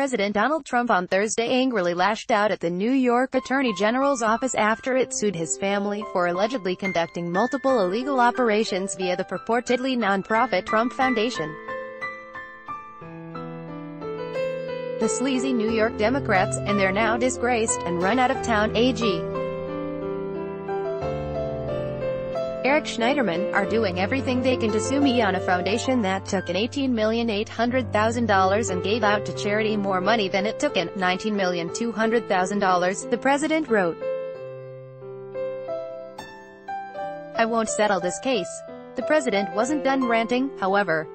President Donald Trump on Thursday angrily lashed out at the New York Attorney General's office after it sued his family for allegedly conducting multiple illegal operations via the purportedly nonprofit Trump Foundation. The sleazy New York Democrats, and their now disgraced, and run-out-of-town AG, Eric Schneiderman, are doing everything they can to sue me on a foundation that took an $18,800,000 and gave out to charity more money than it took in, $19,200,000, the president wrote. I won't settle this case. The president wasn't done ranting, however.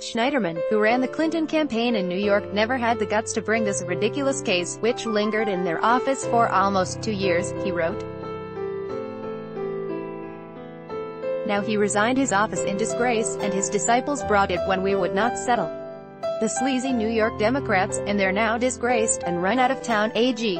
Schneiderman, who ran the Clinton campaign in New York, never had the guts to bring this ridiculous case, which lingered in their office for almost two years, he wrote. Now he resigned his office in disgrace, and his disciples brought it when we would not settle. The sleazy New York Democrats, and their now disgraced, and run-out-of-town AG.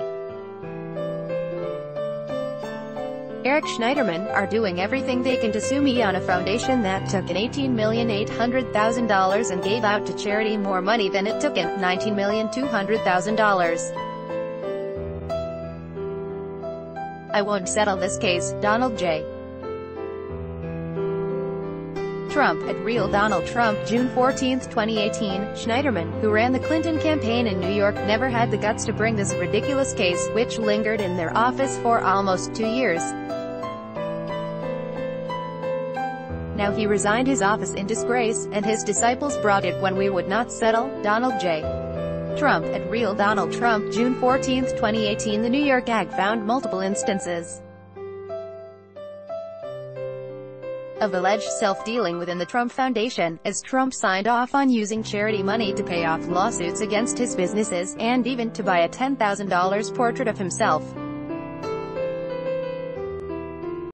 Eric Schneiderman, are doing everything they can to sue me on a foundation that took an $18,800,000 and gave out to charity more money than it took in, $19,200,000. I won't settle this case, Donald J. Trump, at Real Donald Trump, June 14, 2018, Schneiderman, who ran the Clinton campaign in New York, never had the guts to bring this ridiculous case, which lingered in their office for almost two years. Now he resigned his office in disgrace, and his disciples brought it when we would not settle, Donald J. Trump, at Real Donald Trump, June 14, 2018 The New York AG found multiple instances of alleged self-dealing within the Trump Foundation, as Trump signed off on using charity money to pay off lawsuits against his businesses, and even to buy a $10,000 portrait of himself.